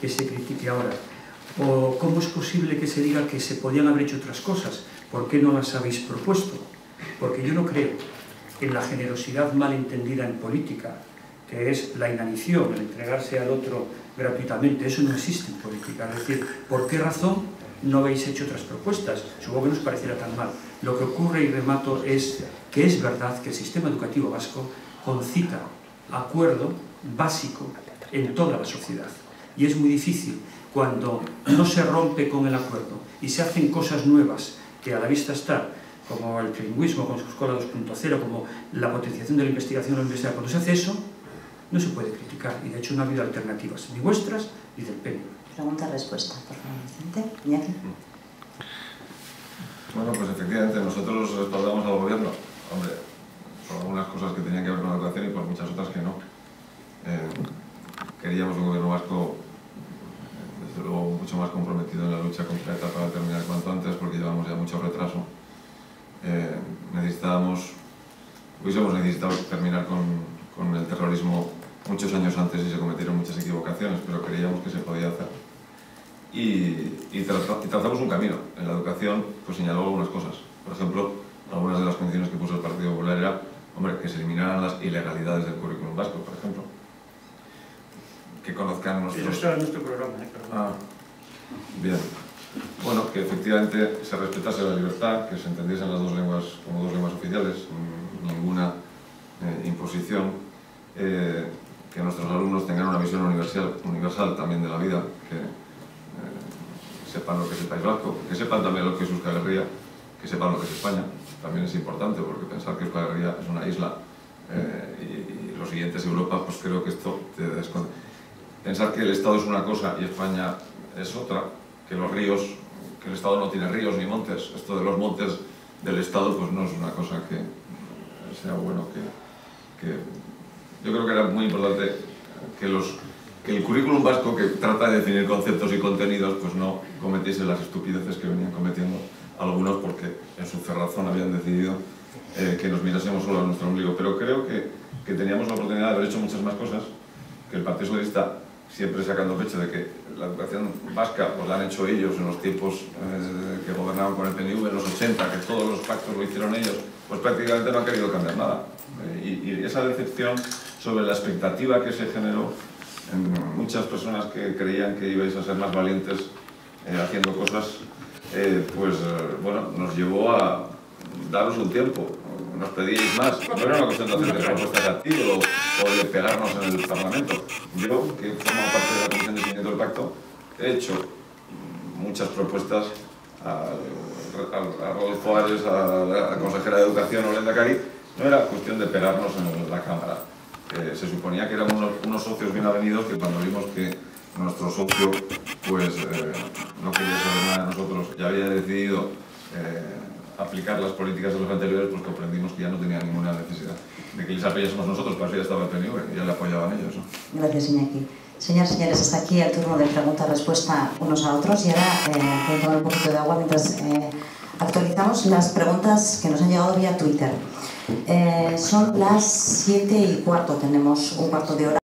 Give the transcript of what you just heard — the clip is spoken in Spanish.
que se critique ahora? ¿O cómo es posible que se diga que se podían haber hecho otras cosas? ¿Por qué no las habéis propuesto? Porque yo no creo en la generosidad mal entendida en política, que es la inanición, el entregarse al otro gratuitamente. Eso no existe en política. Es decir, ¿por qué razón no habéis hecho otras propuestas? Supongo que no os pareciera tan mal. Lo que ocurre, y remato, es que es verdad que el sistema educativo vasco concita acuerdo básico en toda la sociedad. Y es muy difícil cuando no se rompe con el acuerdo y se hacen cosas nuevas que a la vista está, como el trilingüismo, como su escuela 2.0, como la potenciación de la investigación en la universidad, cuando se hace eso, no se puede criticar y de hecho no ha habido alternativas, ni vuestras ni del PNV. Pregunta-respuesta, por favor, Vicente. Bueno, pues efectivamente, nosotros respaldamos al gobierno. Hombre, por algunas cosas que tenían que ver con la educación y por muchas otras que no. Eh, queríamos un gobierno vasco, eh, desde luego, mucho más comprometido en la lucha contra ETA para terminar cuanto antes, porque llevamos ya mucho retraso. Eh, necesitábamos, hubiésemos necesitado terminar con, con el terrorismo muchos años antes y se cometieron muchas equivocaciones, pero creíamos que se podía hacer. Y, y, y trazamos un camino. En la educación pues señaló algunas cosas. Por ejemplo, algunas de las condiciones que puso el Partido Popular era hombre, que se eliminaran las ilegalidades del currículum vasco, por ejemplo. Que conozcan Eso nuestros... está en nuestro programa, ¿eh? Ah, bien. Bueno, que efectivamente se respetase la libertad, que se entendiesen las dos lenguas como dos lenguas oficiales, mm, ninguna eh, imposición, eh, que nuestros alumnos tengan una visión universal, universal también de la vida, que eh, sepan lo que es el País Vasco, que sepan también lo que es Euskal Herria, que sepan lo que es España, también es importante porque pensar que Euskal Herria es una isla eh, y, y lo siguiente es Europa, pues creo que esto te descon- Pensar que el Estado es una cosa y España es otra, que los ríos, que el Estado no tiene ríos ni montes, esto de los montes del Estado pues no es una cosa que sea bueno que, que yo creo que era muy importante que, los, que el currículum vasco que trata de definir conceptos y contenidos pues no cometiese las estupideces que venían cometiendo algunos porque en su cerrazón habían decidido eh, que nos mirásemos solo a nuestro ombligo. Pero creo que, que teníamos la oportunidad de haber hecho muchas más cosas, que el Partido Socialista siempre sacando pecho de que la educación vasca pues la han hecho ellos en los tiempos eh, que gobernaban con el PNV en los 80, que todos los pactos lo hicieron ellos, pues prácticamente no han querido cambiar nada. Eh, y, y esa decepción sobre la expectativa que se generó en muchas personas que creían que ibais a ser más valientes eh, haciendo cosas, eh, pues eh, bueno, nos llevó a daros un tiempo. Nos pedíais más. No era una cuestión de hacer propuestas a o, o de pegarnos en el Parlamento. Yo, que formo parte de la Comisión de Seguimiento del Pacto, he hecho muchas propuestas a, a, a Rodolfo Ares, a la consejera de Educación, Olenda Cari. No era cuestión de pegarnos en la Cámara. Eh, se suponía que éramos unos, socios bien avenidos que cuando vimos que nuestro socio pues eh, no quería saber nada de nosotros y había decidido eh, aplicar las políticas de los anteriores, pues comprendimos que ya no tenía ninguna necesidad de que les apoyásemos nosotros, para eso ya estaba el PNV, ya le apoyaban ellos. ¿no? Gracias, Iñaki. Señoras y señores, hasta aquí el turno de pregunta-respuesta unos a otros y ahora eh, pueden tomar un poquito de agua mientras actualizamos las preguntas que nos han llegado vía Twitter. Eh, son las 7 y cuarto, tenemos un cuarto de hora.